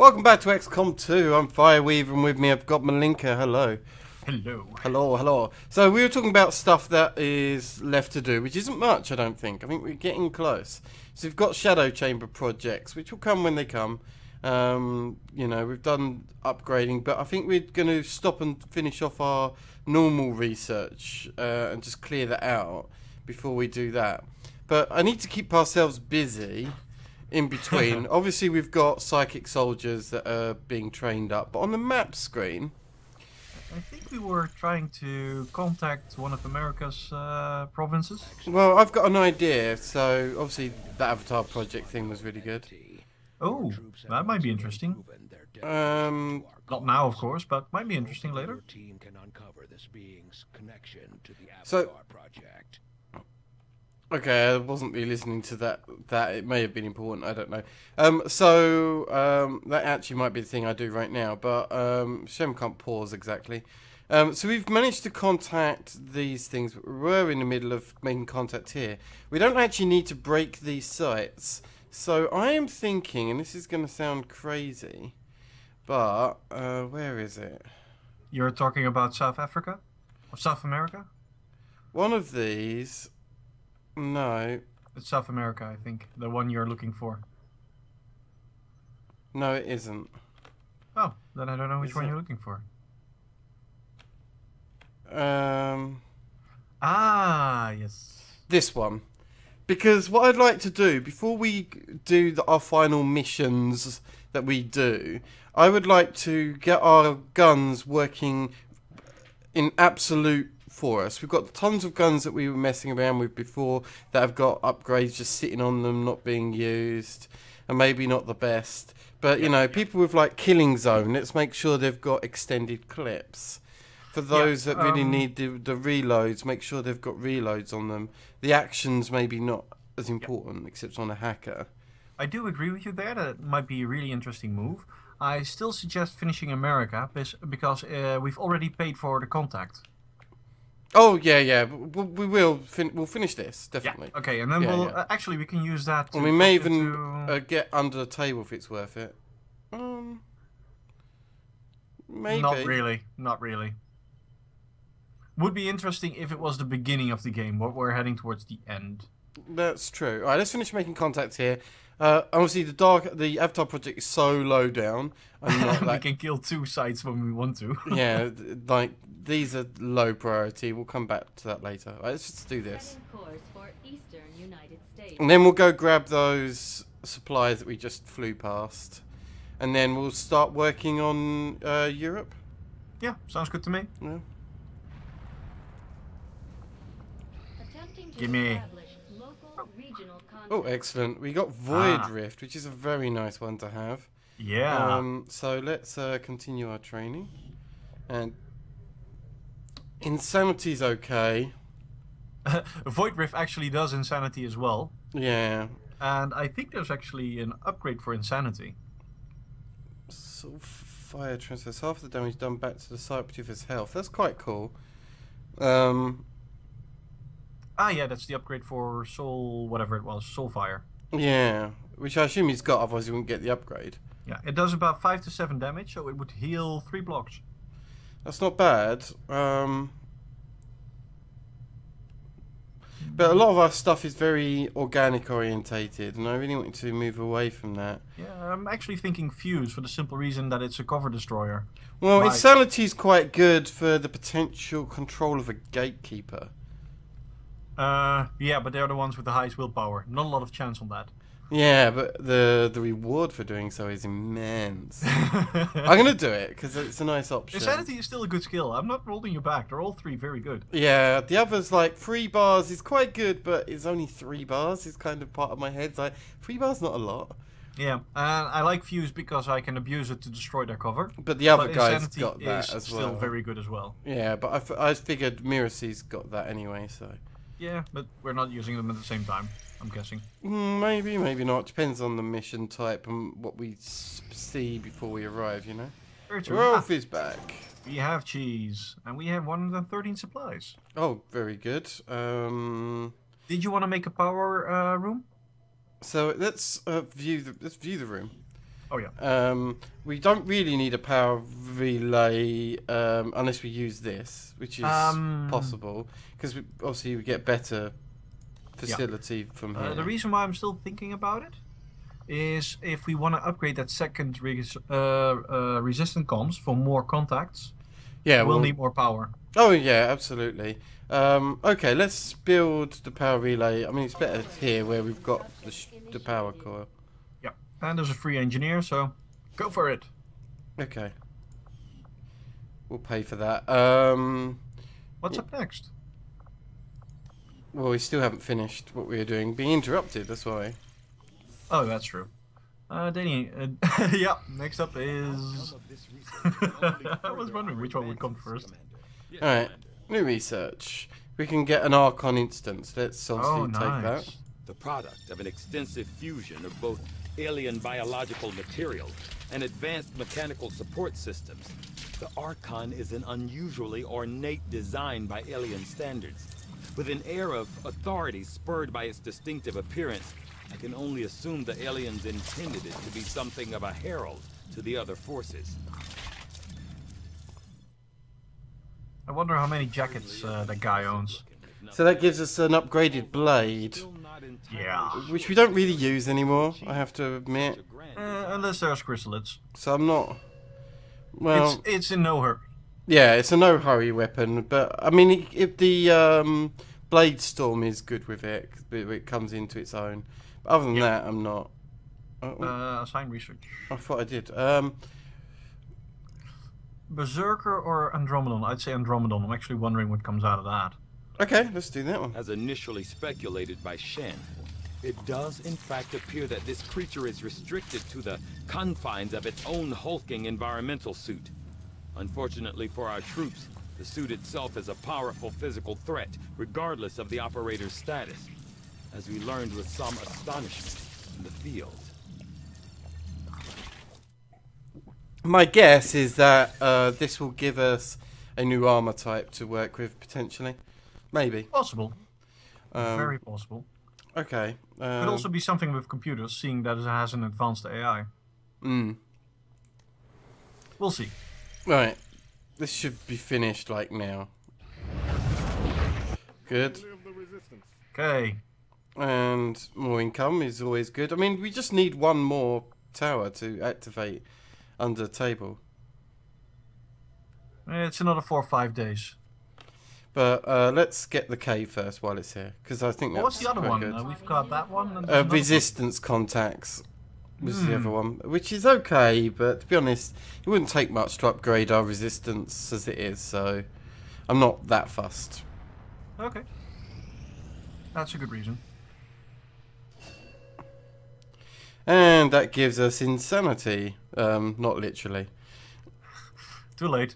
Welcome back to XCOM 2. I'm Fireweaver and with me I've got Mallinka. Hello. Hello. Hello, hello. So we were talking about stuff that is left to do, which isn't much, I don't think. I think we're getting close. So we've got Shadow Chamber projects, which will come when they come. Um, you know, we've done upgrading, but I think we're going to stop and finish off our normal research uh, and just clear that out before we do that. But I need to keep ourselves busy in between. Obviously, we've got psychic soldiers that are being trained up, but on the map screen, I think we were trying to contact one of America's uh, provinces. well, I've got an idea. So obviously, the Avatar project thing was really good. Oh, that might be interesting. Um, Not now, of course, but might be interesting later. team can uncover this being's connection to the So- project. Okay, I wasn't really listening to that. That it may have been important. I don't know. Um, so um, that actually might be the thing I do right now. But um, Shen can't pause exactly. Um, so we've managed to contact these things. We're in the middle of making contact here. We don't actually need to break these sites. So I am thinking, and this is going to sound crazy, but uh, where is it? You're talking about South Africa? Or South America? One of these. No, It's South America, I think. The one you're looking for. no, it isn't. Oh, then I don't know which Is one it- you're looking for. Um. Ah, yes. this one because what I'd like to do before we do the, our final missions that we do, I would like to get our guns working in absolute for us. We've got tons of guns that we were messing around with before that have got upgrades just sitting on them, not being used, and maybe not the best. But you know, people with like Killing Zone, let's make sure they've got extended clips. For those that really um, need the, the reloads, make sure they've got reloads on them. The actions maybe not as important, except on a hacker. I do agree with you there. That might be a really interesting move. I still suggest finishing America because uh, we've already paid for the contact. Oh yeah, yeah, we, we will. Fin- we'll finish this definitely. Okay, and then Yeah, we'll yeah. Uh, actually we can use that. To we may even to- uh, get under the table if it's worth it. Um, maybe. Not really. Not really. Would be interesting if it was the beginning of the game, but we're heading towards the end. That's true. All right, let's finish making contacts here. Uh, obviously, the dark, the Avatar project is so low down. I'm not we can kill two sites when we want to. yeah, like these are low priority. We'll come back to that later. All right, let's just do this, Setting course for Eastern United States. and then we'll go grab those supplies that we just flew past, and then we'll start working on uh, Europe. yeah, sounds good to me. Yeah. Attempting to Oh, excellent. We got Void Ah. Rift, which is a very nice one to have. Yeah. Um, so let's uh, continue our training. And Insanity's okay. Void Rift actually does Insanity as well. Yeah. And I think there's actually an upgrade for Insanity. So fire transfers half the damage done back to the site with his health. That's quite cool. Um, Ah, yeah, that's the upgrade for Soul, whatever it was, Soulfire. yeah. Which I assume he's got, otherwise he wouldn't get the upgrade. Yeah, it does about 5 to 7 damage, so it would heal 3 blocks. That's not bad. Um, but a lot of our stuff is very organic orientated, and I really want to move away from that. Yeah, I'm actually thinking Fuse for the simple reason that it's a cover destroyer. Well, insanity is quite good for the potential control of a gatekeeper. Uh, yeah, but they're the ones with the highest willpower. Not a lot of chance on that. Yeah, but the the reward for doing so is immense. I'm gonna do it because it's a nice option. Insanity is still a good skill. I'm not holding you back. They're all three very good. Yeah, the others like three bars is quite good, but it's only three bars. It's kind of part of my head. It's like three bars, not a lot. Yeah, and I like Fuse because I can abuse it to destroy their cover. But the other but guys got that is as still well. very good as well. Yeah, but I, f- I figured Miracy's got that anyway, so Yeah, but we're not using them at the same time. I'm guessing. Mm, maybe, maybe not. Depends on the mission type and what we see before we arrive. You know. Rolf is back. we have cheese, and we have 113 supplies. Oh, very good. Um, Did you want to make a power uh, room? so let's uh, view the let's view the room. Oh yeah. Um, we don't really need a power relay um, unless we use this, which is Um, possible because obviously we get better facility from here. Uh, the reason why I'm still thinking about it is if we want to upgrade that second res- uh, uh, resistant comms for more contacts, yeah, we'll well, need more power. Oh yeah, absolutely. Um, okay, let's build the power relay. I mean, it's better here where we've got the, sh- the power core. Yeah. And there's a free engineer, so go for it. Okay, we'll pay for that. Um, What's up next? well, we still haven't finished what we were doing. Being interrupted. That's why. Oh, that's true. Uh, Danny, uh, yeah, next up is. I was wondering which one would come first. All right, new research. We can get an Archon instance. Let's obviously Oh, take that. the product of an extensive fusion of both alien biological materials and advanced mechanical support systems. The Archon is an unusually ornate design by alien standards. With an air of authority spurred by its distinctive appearance, I can only assume the aliens intended it to be something of a herald to the other forces. I wonder how many jackets uh, that guy owns. So that gives us an upgraded blade, Still not entirely Yeah. which we don't really use anymore. I have to admit. Uh, unless there's chrysalids. So I'm not. Well, it's it's in no hurry. Yeah, it's a no hurry weapon, but I mean, if the um, blade storm is good with it, it it comes into its own. But other than that, I'm not. Oh, Uh, assign research. I thought I did. Um, Berserker or Andromedon? I'd say Andromedon. I'm actually wondering what comes out of that. Okay, let's do that one. as initially speculated by Shen. It does in fact appear that this creature is restricted to the confines of its own hulking environmental suit. Unfortunately for our troops, the suit itself is a powerful physical threat, regardless of the operator's status, as we learned with some astonishment in the field. My guess is that uh, this will give us a new armor type to work with potentially, maybe. Possible. Um, Very possible. okay. Um, Could also be something with computers, seeing that it has an advanced AI. mm, We'll see. right. This should be finished like now. Good. Okay. and more income is always good. I mean, we just need one more tower to activate under the table. It's another four or five days. But uh, let's get the K first while it's here, because I think that's what's the other one? good. Uh, we've got that one. And Uh, another one. resistance contacts was the Hmm. other one, which is okay, but to be honest, it wouldn't take much to upgrade our resistance as it is, so I'm not that fussed. Okay. That's a good reason. And that gives us insanity, um, not literally. Too late.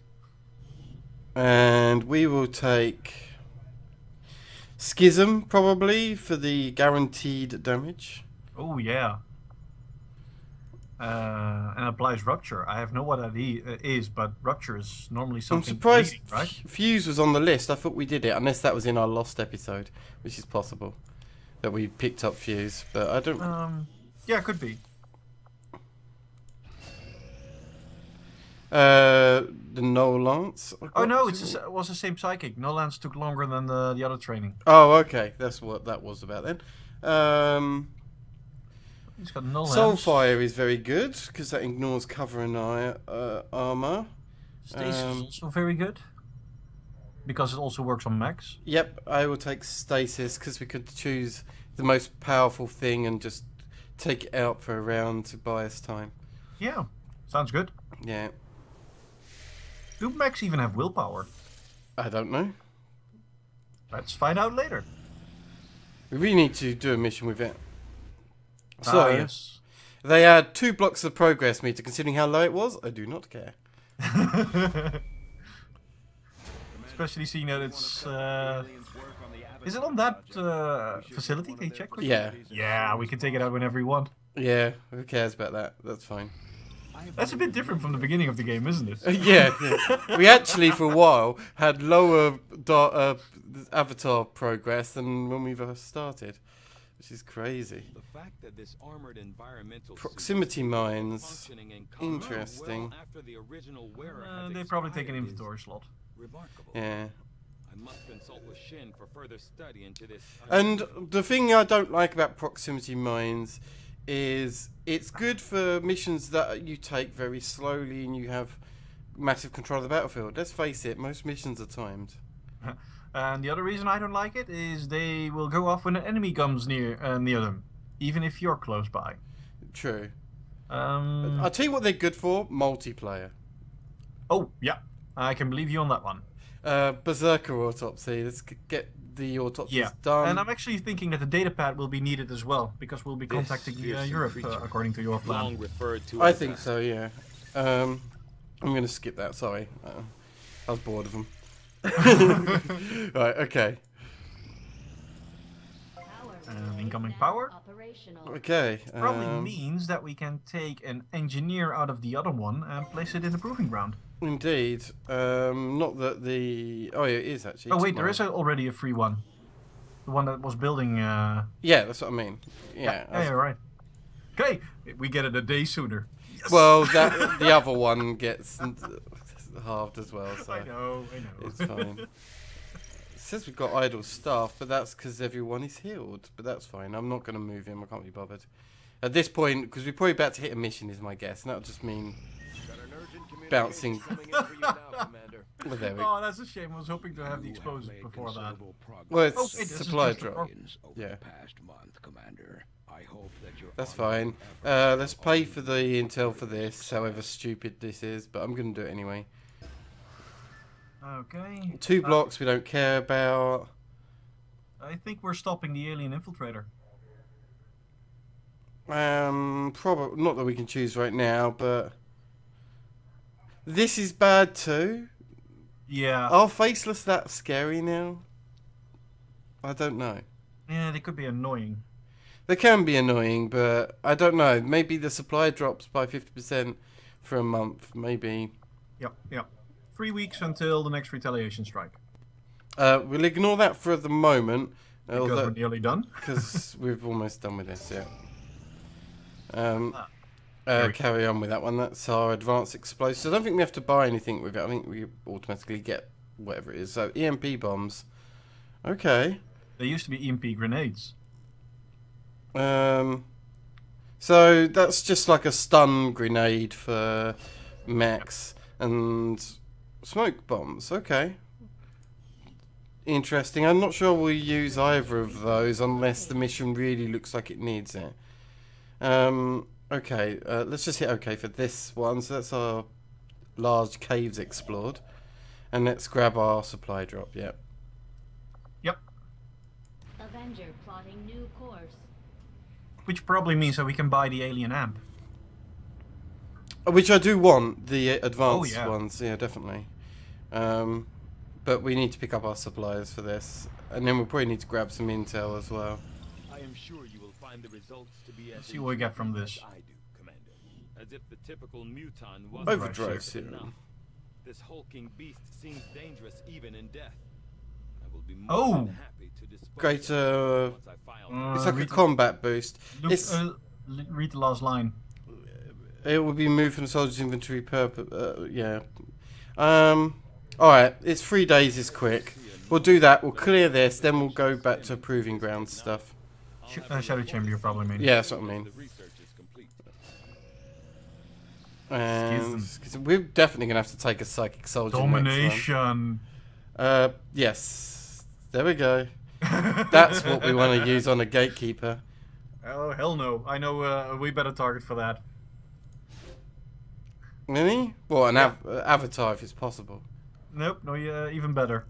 And we will take Schism probably for the guaranteed damage. Oh yeah. Uh, and applies rupture. I have no what that e- uh, is, but rupture is normally something. I'm surprised bleeding, right? Fuse was on the list. I thought we did it, unless that was in our lost episode, which is possible that we picked up Fuse. But I don't. Um, yeah, could be. Uh, the Null Lance. Oh no, to- it's the s- it was the same psychic. Null Lance took longer than the, the other training. Oh, okay. That's what that was about then. Um, He's got no Soulfire is very good because that ignores cover and eye, uh, armor. Stasis um, is also very good because it also works on max. Yep, I will take stasis because we could choose the most powerful thing and just take it out for a round to buy us time. Yeah, sounds good. Yeah, Do mechs even have willpower? I don't know. Let's find out later. We really need to do a mission with it. So, ah, yes. they add two blocks of progress meter considering how low it was. I do not care. Especially seeing that it's. Uh, is it on that uh, facility? Can you check? quickly? Yeah, Yeah, we can take it out whenever we want. yeah, who cares about that? That's fine. That's a bit different from the beginning of the game, isn't it? yeah, yeah. we actually for a while had lower da- uh, avatar progress than when we first started, which is crazy. The fact that this armored environmental Proximity mines. functioning in combat Interesting. well after the original wearer Uh, they probably take an expired is inventory slot. Remarkable. Yeah. I must consult with Shen for further study into this. And the thing I don't like about proximity mines is it's good for missions that you take very slowly and you have massive control of the battlefield. Let's face it, most missions are timed. And the other reason I don't like it is they will go off when an enemy comes near uh, near them, even if you're close by. True. Um, I'll tell you what they're good for multiplayer. oh yeah, I can believe you on that one. Uh, Berserker autopsy. Let's get the autopsies Yeah, done. and I'm actually thinking that the data pad will be needed as well because we'll be This contacting uh, Europe uh, according to your plan. long referred to. I think a- so, yeah. Um, I'm going to skip that, sorry. Uh, I was bored of them. right, okay. Power Um, incoming power? Operational. Okay. Probably um, means that we can take an engineer out of the other one and place it in the proving ground. Indeed. Um, not that the. Oh, yeah, it is actually. Oh wait, there is tomorrow. a, already a free one. The one that was building. Uh... Yeah, that's what I mean. Yeah. yeah, that's- yeah, right. Okay, we get it a day sooner. Yes! Well, that the other one gets halved as well, so I know, I know. it's fine. It says we've got idle staff, but that's because everyone is healed. But that's fine. I'm not going to move him. I can't be bothered. At this point, because we're probably about to hit a mission, is my guess, and that'll just mean. Got an urgent communication Bouncing. coming in for you now, Well, there we oh, that's a shame. I was hoping to have the You explosives made before that. progress Well, it's Oh, wait, supply drop. Yeah. past month, Commander. I hope that your That's fine. Uh, let's pay for the intel for this, however stupid this is, but I'm going to do it anyway. Okay. Two Uh, blocks we don't care about. I think we're stopping the alien infiltrator. Um, probably not that we can choose right now, but this is bad too. Yeah. Are faceless that scary now? I don't know. Yeah, they could be annoying. They can be annoying, but I don't know. Maybe the supply drops by fifty percent for a month. Maybe. Yep, yep. Three weeks until the next retaliation strike. Uh, we'll ignore that for the moment, Because we're nearly done. because we've almost done with this. Yeah. Um. Ah. Uh, carry on with that one. That's our advanced explosives. I don't think we have to buy anything with it. I think we automatically get whatever it is. So EMP bombs. Okay. They used to be EMP grenades. Um. So that's just like a stun grenade for mechs and smoke bombs. Okay. Interesting. I'm not sure we'll use either of those unless the mission really looks like it needs it. Um. Okay. Uh, let's just hit OK for this one. So that's our large caves explored, and let's grab our supply drop. Yep. Yep. Avenger plotting new course. Which probably means that we can buy the alien amp. Which I do want the uh, advanced yeah. ones, yeah, definitely. Um, but we need to pick up our supplies for this, and then we'll probably need to grab some intel as well. I am sure you will find the results to be as see what we get from this. I do, Commander. As if the typical muton was Overdrive serum. serum. This hulking beast seems dangerous even in death. I will be more Oh. than happy to dispose Great, uh, once I file Uh, It's like a combat boost. Look, It's uh, read the last line. it will be moved from the soldier's inventory purpose. Uh, yeah. Um. All right. It's three days is quick. We'll do that. We'll clear this. Then we'll go back to proving ground stuff. Sh- uh, Shadow Chamber, you probably mean. Yeah, that's what I mean. The research is complete. And 'cause we're definitely gonna have to take a psychic soldier. Domination. Uh. Yes. There we go. That's what we want to use on a gatekeeper. Oh hell no! I know uh, a way better target for that. Really? Well, an av- uh, avatar if it's possible. Nope, no, uh, even better.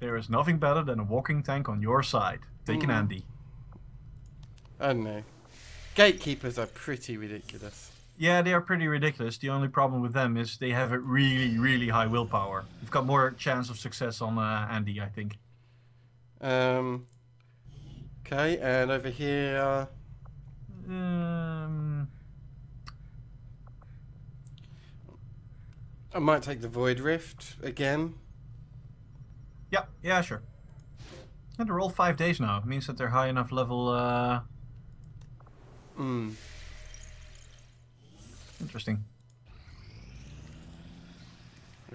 There is nothing better than a walking tank on your side. Take an Mm. Andy. I don't know. Gatekeepers are pretty ridiculous. Yeah, they are pretty ridiculous. The only problem with them is they have a really, really high willpower. You've got more chance of success on uh, Andy, I think. Um. Okay, and over here. Um, I might take the Void Rift again. yeah, yeah, sure. And they're all five days now. It means that they're high enough level. Uh, Mm. interesting.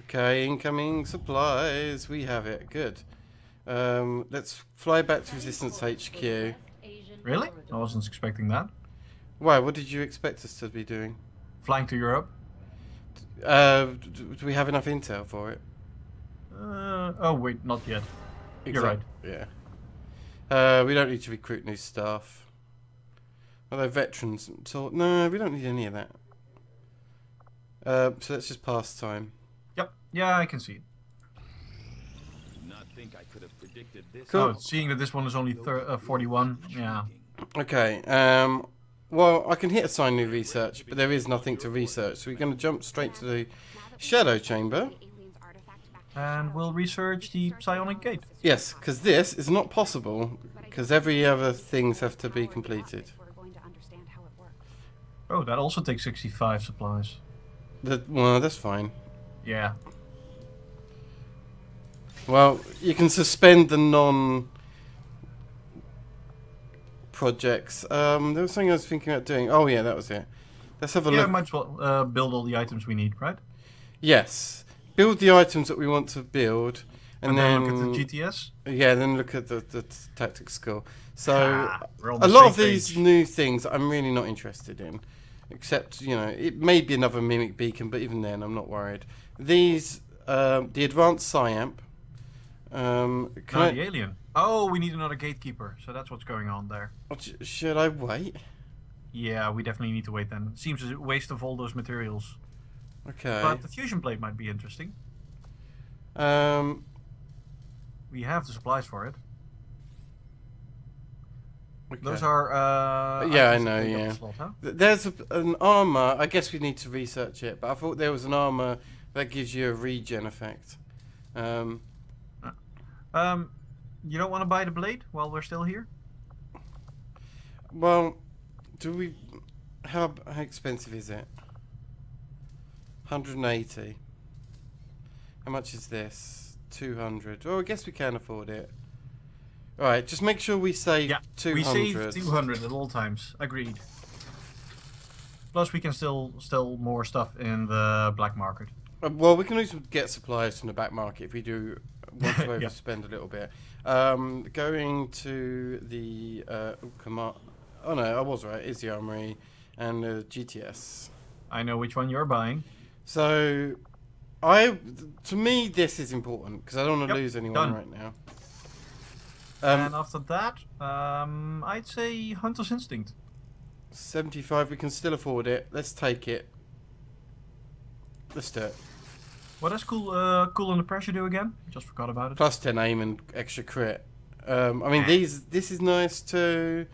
Okay, incoming supplies. We have it. Good. Um, let's fly back to Resistance HQ. Really? I wasn't expecting that. Why? What did you expect us to be doing? Flying to Europe. Uh, do we have enough intel for it? Uh, oh wait, not yet. You're right. Yeah. Uh, we don't need to recruit new staff. Although veterans, so no, we don't need any of that. Uh, so let's just pass time. Yep. Yeah, I can see it. Not think I could have predicted this. Cool. Oh, seeing that this one is only thir- uh, 41. Yeah. Okay. Um, well, I can hit assign new research, but there is nothing to research, so we're going to jump straight to the shadow chamber. And we'll research the psionic gate. Yes, because this is not possible because every other things have to be completed. Oh, that also takes 65 supplies. The, well, that's fine. Yeah. Well, you can suspend the non projects. Um, there was something I was thinking about doing. Oh yeah, that was it. Let's have a Yeah, look. might as well uh, build all the items we need, right? Yes, build the items that we want to build, and, And, then, then, look at the GTS. yeah, then look at the the tactics school. So Ah, a lot of these page. new things I'm really not interested in, except you know it may be another mimic beacon, but even then I'm not worried. These um, the advanced Psi Amp. Um, can No, I- the alien. Oh, we need another gatekeeper. So that's what's going on there. Should I wait? Yeah, we definitely need to wait then. Seems a waste of all those materials. Okay. But the fusion plate might be interesting. Um. We have the supplies for it. okay. Those are. Uh, Yeah, I that know, yeah. the slot, huh? There's a, an armor. I guess we need to research it, but I thought there was an armor that gives you a regen effect. Um. Um, you don't want to buy the blade while we're still here? Well, do we? How how expensive is it? 180. How much is this? 200. Oh, I guess we can afford it. All right, just make sure we save Yeah, 200. we save 200 at all times. Agreed. Plus, we can still sell more stuff in the black market. Uh, Well, we can always get supplies from the back market if we do want to Yeah. overspend a little bit. Um, going to the uh, oh, command. Oh no, I was right. Is the armory and the GTS. I know which one you're buying. So, I to me this is important because I don't want to Yep, lose anyone done. right now. and Um, after that, um, I'd say Hunter's Instinct. seventy-five. We can still afford it. Let's take it. Let's do it. What does cool, uh, cool under pressure do again? Just forgot about it. Plus ten aim and extra crit. Um, I mean Ah. these. This is nice too.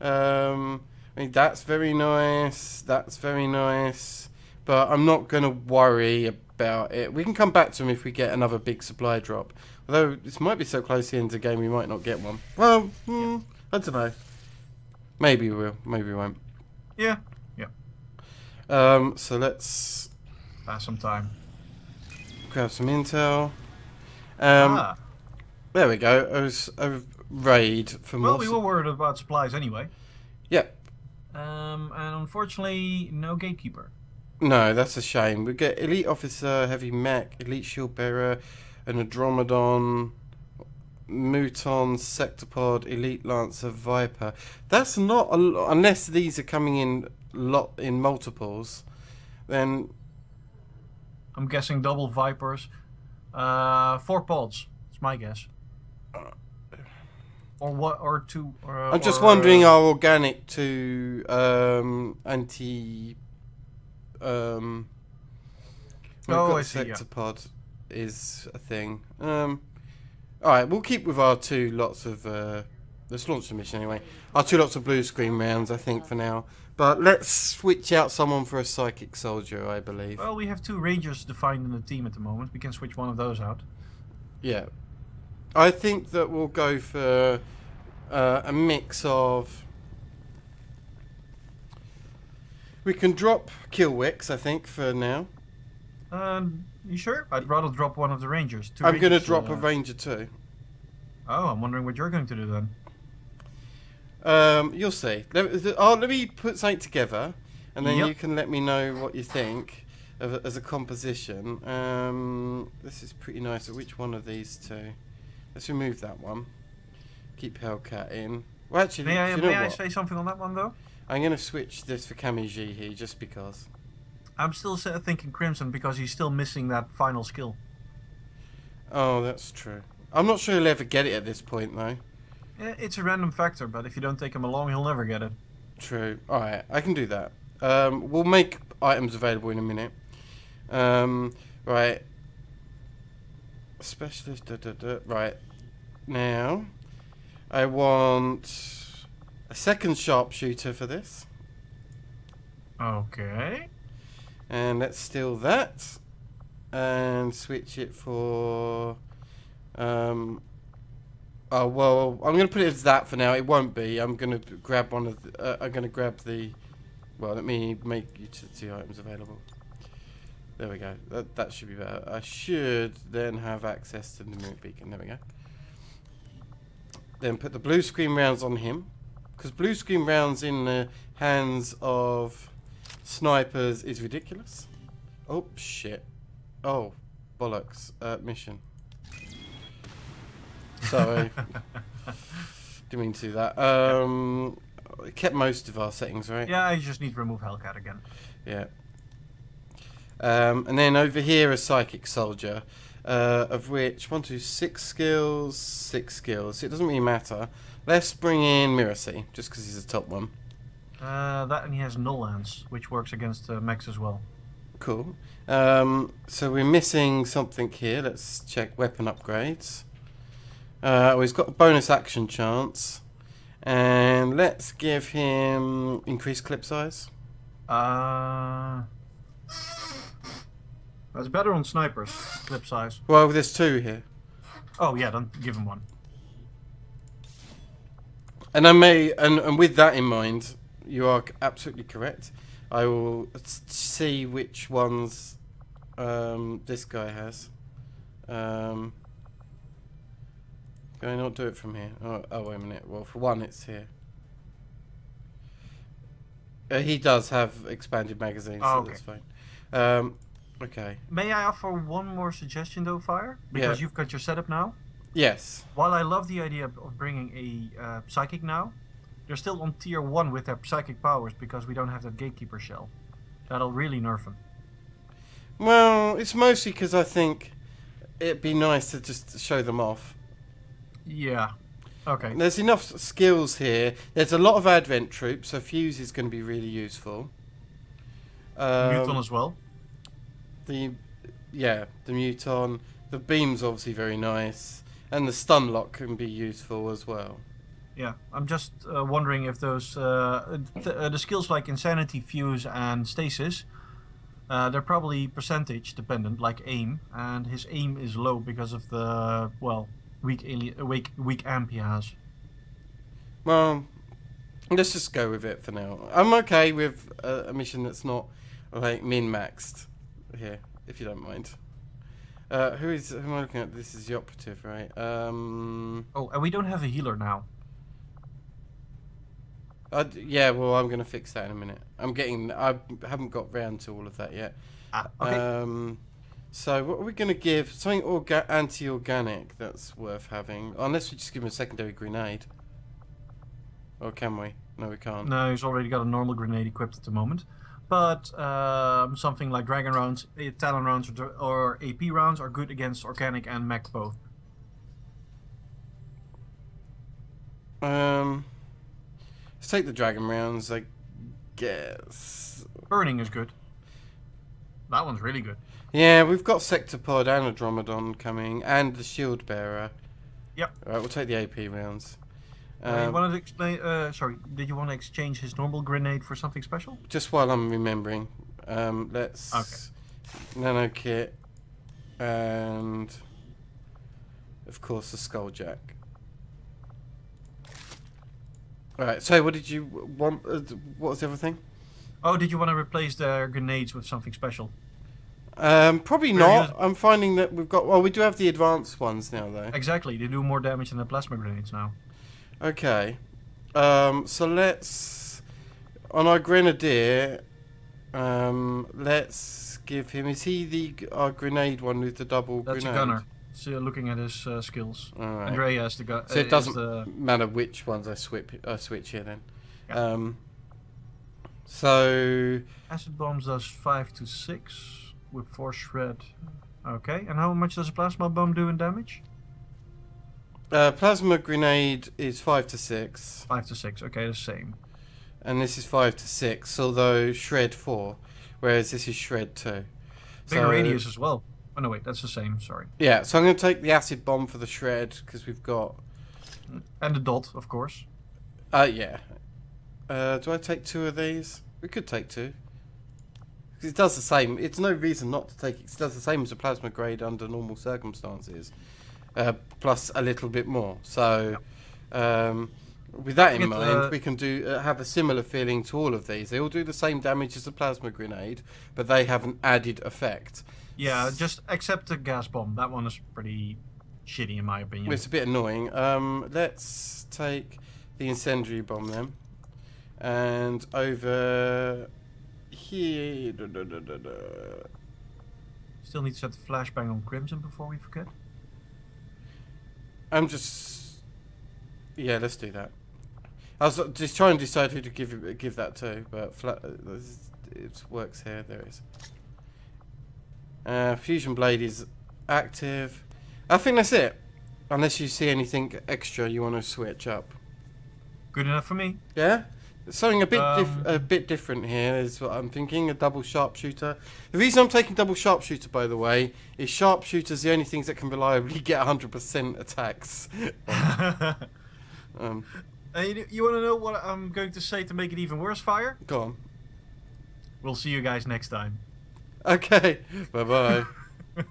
Um, I mean that's very nice. That's very nice. But I'm not gonna worry about it. We can come back to them if we get another big supply drop. Although this might be so close to the end of the game, we might not get one. Well, hmm, I don't know. Maybe we will. Maybe we won't. Yeah, yeah. Um, so let's Pass some time. Grab some intel. Um, ah, there we go. It was a raid for well, we were worried about supplies anyway. Yep. Um, and unfortunately, no gatekeeper. No, that's a shame. We get elite officer, heavy mech, elite shield bearer, an Andromedon, Muton, Sectopod, elite lancer, Viper. That's not a lot, unless these are coming in lot in multiples. Then I'm guessing double Vipers. Uh, four pods. It's my guess. Or what? Or two? Or, I'm just or, wondering, uh, are organic to um, anti? Um, Oh, I see, yeah. Sectopod is a thing. Um, all right, we'll keep with our two lots of. Uh, let's launch the mission anyway. Our two lots of blue screen rounds, I think, for now. But let's switch out someone for a psychic soldier, I believe. Well, we have two Rangers defined in the team at the moment. We can switch one of those out. Yeah. I think that we'll go for uh, a mix of. We can drop Killwicks, I think, for now. Um, you sure? I'd rather drop one of the Rangers. Two I'm going to drop uh, a Ranger too. Oh, I'm wondering what you're going to do then. Um, you'll see. Let, oh, let me put something together, and then Yep. you can let me know what you think of as a composition. Um, this is pretty nice. Which one of these two? Let's remove that one. Keep Hellcat in. Well, actually, May I, you know may I say something on that one though? I'm going to switch this for Kamiji here, just because. I'm still thinking Crimson because he's still missing that final skill. Oh, that's true. I'm not sure he'll ever get it at this point, though. Eh, It's a random factor, but if you don't take him along, he'll never get it. True. All right, I can do that. Um, we'll make items available in a minute. Um, right. Specialist. Da, da, da. Right. Now, I want a second sharpshooter for this, Okay. and let's steal that, and switch it for. Um, oh well, I'm gonna put it as that for now. It won't be. I'm gonna grab one of. The, uh, I'm gonna grab the. Well, let me make utility items available. There we go. That, that should be better. I should then have access to the moon beacon. There we go. Then put the blue screen rounds on him. Because blue screen rounds in the hands of snipers is ridiculous. Oh, shit. Oh, bollocks. Uh, mission. Sorry. Didn't mean to do that. Um, I kept most of our settings, right? Yeah, I just need to remove Hellcat again. Yeah. Um, and then over here, a psychic soldier, uh, of which one, two, six skills, six skills. It doesn't really matter. Let's bring in Miracy, just because he's the top one. Uh, that and he has Null Lance, which works against uh, Max as well. Cool. Um, so we're missing something here. Let's check weapon upgrades. Uh, well, he's got a bonus action chance. And let's give him increased clip size. Uh, that's better on snipers, clip size. Well, there's two here. Oh yeah, then give him one. And I may, and, and with that in mind, you are absolutely correct. I will see which ones um, this guy has. Um, can I not do it from here? Oh, oh, wait a minute. Well, for one, it's here. Uh, he does have expanded magazines, Oh, so okay. that's fine. Um, okay. May I offer one more suggestion though, Fire? Because Yeah. you've got your setup now. Yes. While I love the idea of bringing a uh, psychic now, they're still on tier one with their psychic powers because we don't have that gatekeeper shell. That'll really nerf them. Well, it's mostly because I think it'd be nice to just show them off. Yeah. Okay. There's enough skills here. There's a lot of advent troops, so fuse is going to be really useful. Um, Muton as well. the yeah, the muton, the beam's obviously very nice, and the stun lock can be useful as well. Yeah. I'm just uh, wondering if those uh, th- uh, the skills like insanity, fuse, and stasis. Uh, they're probably percentage dependent, like aim, and his aim is low because of the well weak alien, weak weak amp he has. Well, let's just go with it for now. I'm okay with a, a mission that's not like min maxed here, if you don't mind. Uh, who is who am I looking at? This is the operative, right? Um, Oh, and we don't have a healer now. I d yeah, well, I'm gonna fix that in a minute. I'm getting. I haven't got round to all of that yet. Ah, okay. Um, so what are we gonna give? Something orga- anti-organic that's worth having, unless we just give him a secondary grenade. Or can we? No, we can't. No, he's already got a normal grenade equipped at the moment. But um, something like Dragon rounds, eh, Talon rounds, or, or AP rounds are good against Organic and Mech both. Um, let's take the dragon rounds, I guess. Burning is good. That one's really good. Yeah, we've got Sectopod and Andromedon coming, and the Shield Bearer. Yep. Alright, we'll take the AP rounds. Uh, you Um, wanted to explain? Uh, sorry, did you want to exchange his normal grenade for something special? just while I'm remembering, um, let's Okay. nano kit and of course the skulljack. Alright, so what did you want? Uh, what was the other thing? Oh, did you want to replace their grenades with something special? Um, probably Very not. I'm finding that we've got. Well, we do have the advanced ones now, though. Exactly, they do more damage than the plasma grenades now. Okay. Um, so let's on our grenadier. Um, let's give him. Is he the our grenade one with the double That's grenade? a gunner. So looking at his uh, skills. Alright. Andrea has the gun. So it is doesn't The, matter which ones I switch. I switch here then. Yeah. Um. So acid bombs does five to six with four shred. Okay, and how much does a plasma bomb do in damage? uh, plasma grenade is five to six, Five to six. Okay, the same. and this is five to six. Although shred four, whereas this is shred two. Bigger So- radius as well. Oh no, wait, that's the same. Sorry. Yeah, so I'm going to take the acid bomb for the shred because we've got. And the dot, of course. Uh, yeah. Uh, do I take two of these? We could take two. It does the same. It's no reason not to take it. It does the same as a plasma grade under normal circumstances, uh, plus a little bit more. So, um, with that in mind, uh, we can do uh, have a similar feeling to all of these. They all do the same damage as a plasma grenade, but they have an added effect. Yeah, just except the gas bomb. That one is pretty shitty in my opinion. It's a bit annoying. Um, let's take the incendiary bomb then, and over here. da, da, da. Still need to set the flashbang on Crimson before we forget. I'm just. Yeah, let's do that. I was just trying to decide who to give give that to, but fla- uh, it works here. There it is. Uh, Fusion Blade is active. I think that's it. Unless you see anything extra you want to switch up. Good enough for me. Yeah, something a bit Um, a bit different here is what I'm thinking. A double sharpshooter. The reason I'm taking double sharpshooter, by the way, is sharpshooters the only things that can reliably get 100% attacks. Um, And you, you want to know what I'm going to say to make it even worse, Fire? go on. We'll see you guys next time. Okay. Bye bye.